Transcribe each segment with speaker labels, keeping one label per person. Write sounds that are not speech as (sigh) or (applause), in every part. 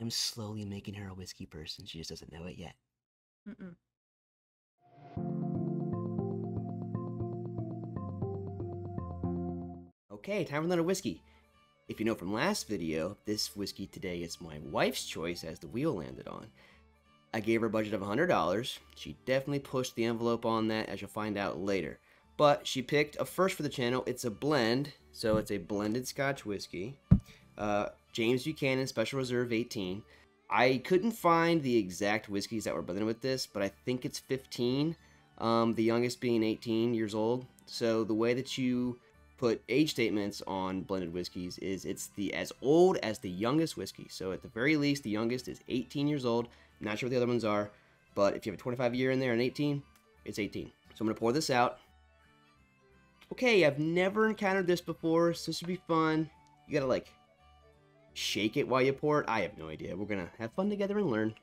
Speaker 1: I'm slowly making her a whiskey person. She just doesn't know it yet.
Speaker 2: Mm-mm.
Speaker 1: Okay, time for another whiskey. If you know from last video, this whiskey today is my wife's choice as the wheel landed on. I gave her a budget of $100. She definitely pushed the envelope on that, as you'll find out later. But she picked a first for the channel. It's a blend, so it's a blended Scotch whiskey. Uh, James Buchanan Special Reserve 18. I couldn't find the exact whiskeys that were blended with this, but I think it's 15. Um, the youngest being 18 years old. So the way that you put age statements on blended whiskeys is it's the as old as the youngest whiskey. So at the very least, the youngest is 18 years old. I'm not sure what the other ones are, but if you have a 25 year in there and 18, it's 18. So I'm gonna pour this out. Okay, I've never encountered this before, so this should be fun. You gotta like shake it while you pour it. I have no idea. We're gonna have fun together and learn.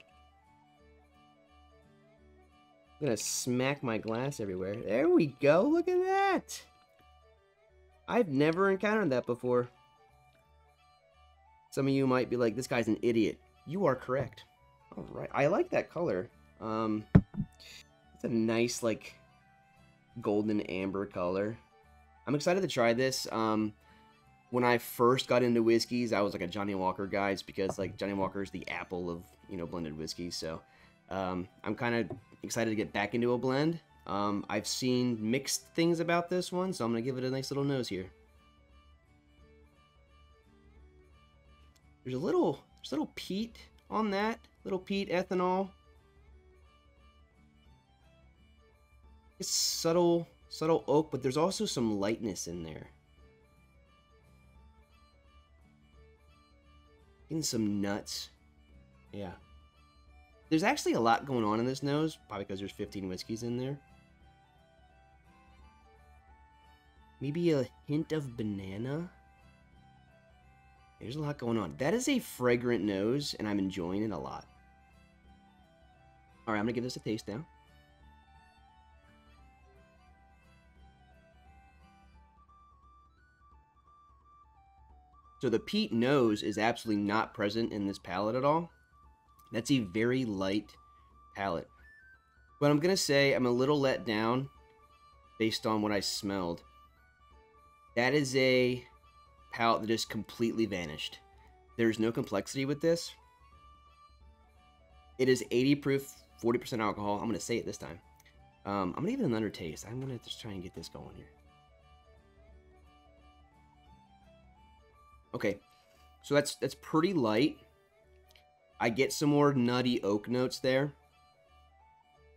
Speaker 1: I'm gonna smack my glass everywhere. There we go. Look at that. I've never encountered that before. Some of you might be like, this guy's an idiot. You are correct. All right. I like that color. Um, it's a nice, like, golden amber color. I'm excited to try this. Um, when I first got into whiskeys, I was like a Johnnie Walker guy. It's because, like, Johnnie Walker is the apple of, you know, blended whiskey. So, um, I'm kind of excited to get back into a blend. Um, I've seen mixed things about this one, so I'm to give it a nice little nose here. There's a little, there's a little peat on that, little peat ethanol. It's subtle, subtle oak, but there's also some lightness in there. Getting some nuts. Yeah. There's actually a lot going on in this nose, probably because there's 15 whiskeys in there. Maybe a hint of banana. There's a lot going on. That is a fragrant nose, and I'm enjoying it a lot. Alright, I'm going to give this a taste now. So the peat nose is absolutely not present in this palate at all. That's a very light palate. But I'm going to say I'm a little let down based on what I smelled. That is a palate that just completely vanished. There's no complexity with this. It is 80 proof, 40% alcohol. I'm going to say it this time. Um, I'm going to give it another taste. I'm going to just try and get this going here. Okay, so that's that's pretty light. I get some more nutty oak notes there.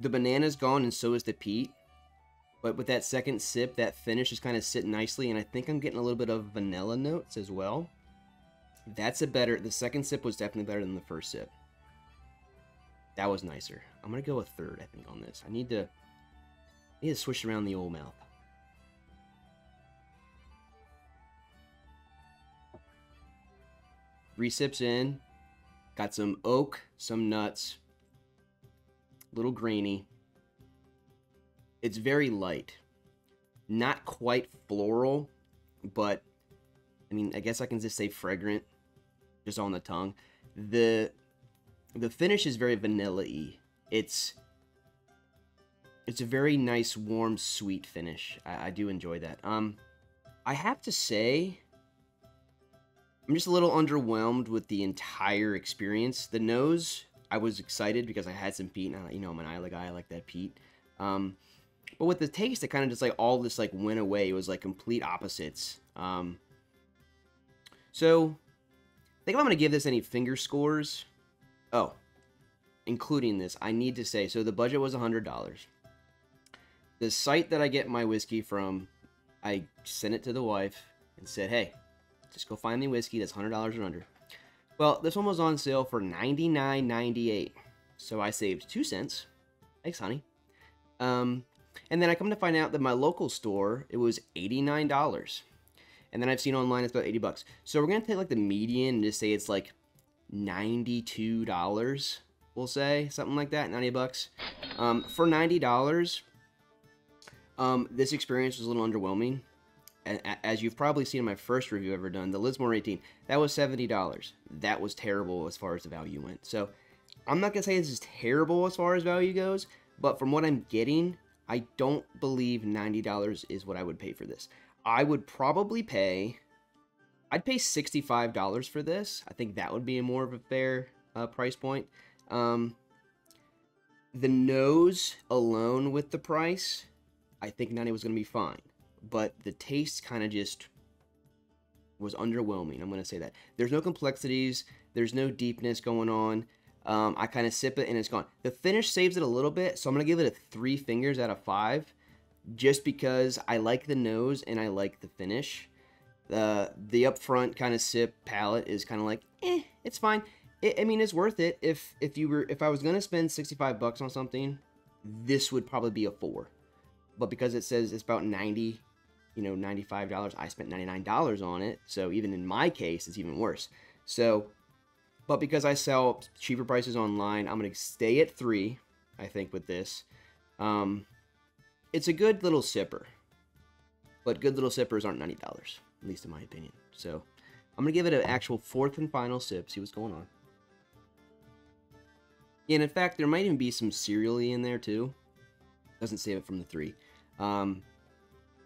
Speaker 1: The banana's gone and so is the peat. But with that second sip, that finish is kind of sitting nicely, and I think I'm getting a little bit of vanilla notes as well. That's a better, the second sip was definitely better than the first sip. That was nicer. I'm going to go a third, I think, on this. I need to, I need to switch around the old mouth. Three sips in, got some oak, some nuts, little grainy. It's very light. Not quite floral, but I mean, I guess I can just say fragrant just on the tongue. The the finish is very vanilla-y. It's it's a very nice, warm, sweet finish. I, I do enjoy that. Um, I have to say, I'm just a little underwhelmed with the entire experience. The nose, I was excited because I had some peat, and I, you know, I'm an Islay guy, I like that peat. Um, but with the taste, it kind of just like all this like went away. It was like complete opposites. Um, so, I think if I'm going to give this any finger scores, oh, including this, I need to say, so the budget was $100. The site that I get my whiskey from, I sent it to the wife and said, hey, just go find me whiskey that's $100 or under. Well, this one was on sale for $99.98. So I saved 2 cents. Thanks, honey. Um, and then I come to find out that my local store, it was $89. And then I've seen online it's about 80 bucks. So we're going to take like the median and just say it's like $92, we'll say. Something like that, 90 bucks. Um, for $90, um, this experience was a little underwhelming. As you've probably seen in my first review ever done, the Lismore 18, that was $70. That was terrible as far as the value went. So I'm not going to say this is terrible as far as value goes, but from what I'm getting, I don't believe $90 is what I would pay for this. I would probably pay, I'd pay $65 for this. I think that would be a more of a fair uh, price point. Um, the nose alone with the price, I think 90 was going to be fine. But the taste kind of just was underwhelming. I'm going to say that. There's no complexities, there's no deepness going on. Um, I kind of sip it and it's gone. The finish saves it a little bit, so I'm going to give it a three fingers out of five just because I like the nose and I like the finish. The the upfront kind of sip palate is kind of like, eh, it's fine. It, I mean, it's worth it. If if you were if I was gonna spend 65 bucks on something, this would probably be a four. But because it says it's about 90, you know, 95 dollars, I spent 99 dollars on it. So even in my case, it's even worse. So, but because I sell cheaper prices online, I'm gonna stay at three. I think with this, um, it's a good little sipper. But good little sippers aren't ninety dollars, at least in my opinion. So I'm gonna give it an actual fourth and final sip. See what's going on. And in fact, there might even be some cereally in there too. Doesn't save it from the three. Um,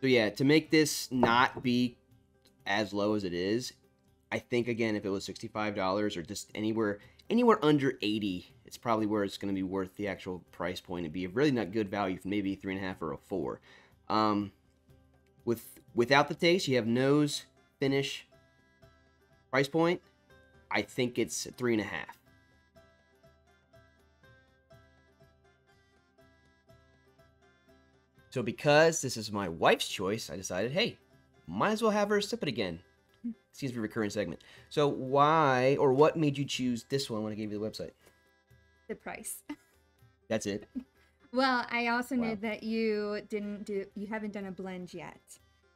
Speaker 1: so yeah, to make this not be as low as it is, I think again, if it was sixty-five dollars or just anywhere anywhere under eighty, it's probably where it's going to be worth the actual price point and be a really not good value for maybe three and a half or a four. Um, with without the taste, you have nose, finish, price point. I think it's three and a half. So because this is my wife's choice, I decided, hey, might as well have her sip it again. Seems to be a recurring segment. So why or what made you choose this one when I gave you the website?
Speaker 2: The price. (laughs)
Speaker 1: That's it.
Speaker 2: Well, I also
Speaker 1: Wow.
Speaker 2: knew that you didn't do you haven't done a blend yet.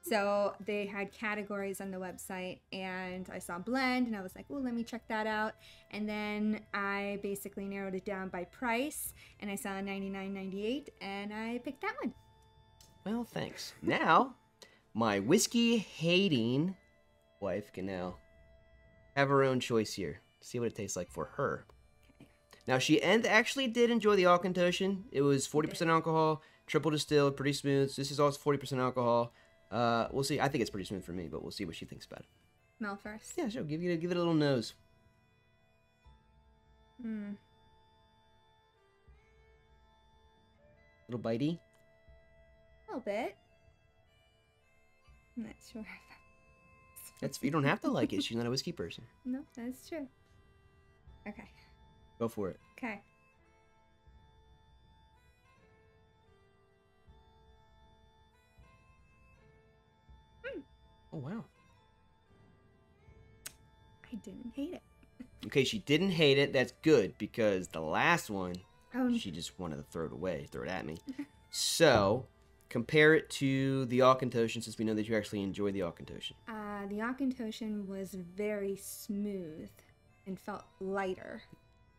Speaker 2: So they had categories on the website and I saw blend and I was like, "Oh, let me check that out." And then I basically narrowed it down by price and I saw 99.98 and I picked that one.
Speaker 1: Well, thanks. Now, my whiskey hating wife can now have her own choice here. See what it tastes like for her. Now, she and actually did enjoy the Auchentoshan. It was 40% alcohol, triple distilled, pretty smooth. This is also 40% alcohol. Uh, we'll see. I think it's pretty smooth for me, but we'll see what she thinks about it.
Speaker 2: Smell first.
Speaker 1: Yeah, sure. Give it, give it a little nose.
Speaker 2: Hmm.
Speaker 1: Little bitey.
Speaker 2: Little bit. I'm not sure.
Speaker 1: if (laughs) That's you don't have to like it. She's not a whiskey person. (laughs)
Speaker 2: No, that's true. Okay.
Speaker 1: Go for it.
Speaker 2: Okay. Hmm.
Speaker 1: Oh wow.
Speaker 2: I didn't hate it. (laughs)
Speaker 1: Okay, she didn't hate it. That's good because the last one
Speaker 2: Oh,
Speaker 1: she just wanted to throw it away, throw it at me. So, compare it to the Auchentoshan since we know that you actually enjoy the Auchentoshan.
Speaker 2: uh, the Auchentoshan was very smooth and felt lighter.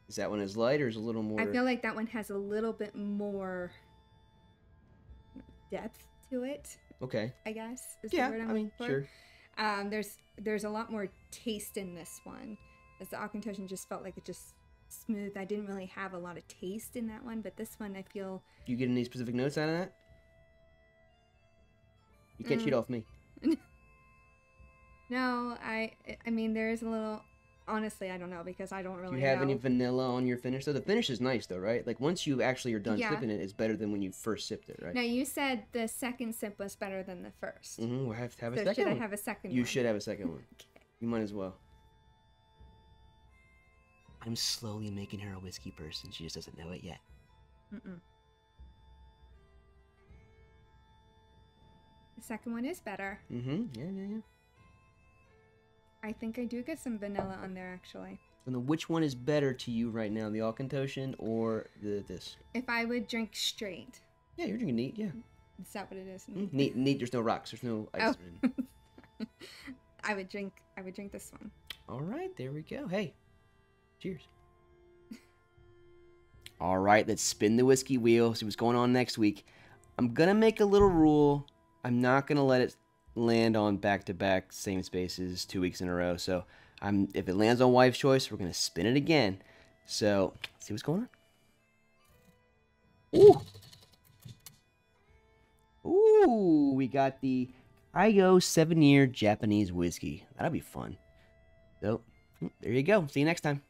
Speaker 1: Is that one as light or is a little more?
Speaker 2: I feel like that one has a little bit more depth to it.
Speaker 1: okay.
Speaker 2: I guess. Is
Speaker 1: Yeah,
Speaker 2: the word I'm
Speaker 1: I mean,
Speaker 2: for.
Speaker 1: sure.
Speaker 2: Um, there's there's a lot more taste in this one. As the Auchentoshan just felt like it just smooth. I didn't really have a lot of taste in that one, but this one I feel
Speaker 1: Do you get any specific notes out of that? You can't cheat
Speaker 2: Mm.
Speaker 1: off me. (laughs)
Speaker 2: no. I I mean there is a little. Honestly, I don't know because I don't really
Speaker 1: Do
Speaker 2: really
Speaker 1: you have
Speaker 2: know.
Speaker 1: any vanilla on your finish? So the finish is nice though, right? Like once you actually are done
Speaker 2: Yeah.
Speaker 1: sipping it, it's better than when you first sipped it, right?
Speaker 2: Now you said the second sip was better than the 1st
Speaker 1: Mm-hmm. We'll have to have a
Speaker 2: So
Speaker 1: second
Speaker 2: should I have a second
Speaker 1: you
Speaker 2: one?
Speaker 1: should have a second one. (laughs)
Speaker 2: Okay.
Speaker 1: You might as well. I'm slowly making her a whiskey person. She just doesn't know it yet.
Speaker 2: Mm-mm. The second one is better.
Speaker 1: Mm-hmm. Yeah, yeah, yeah.
Speaker 2: I think I do get some vanilla on there actually.
Speaker 1: And then which one is better to you right now, the Auchentoshan or the this?
Speaker 2: If I would drink straight,
Speaker 1: Yeah, you're drinking neat. Yeah,
Speaker 2: is that what it is?
Speaker 1: Mm, neat. Neat. There's no rocks. There's no ice.
Speaker 2: Oh. (laughs) I would drink. I would drink this one.
Speaker 1: All right, there we go. Hey, cheers. (laughs) All right, let's spin the whiskey wheel. See what's going on next week. I'm gonna make a little rule. I'm not gonna let it land on back to back same spaces two weeks in a row. So I'm if it lands on wife's choice, we're gonna spin it again. So see what's going on. Ooh. Ooh, we got the Igo seven year Japanese whiskey. That'll be fun. So mm, there you go. See you next time.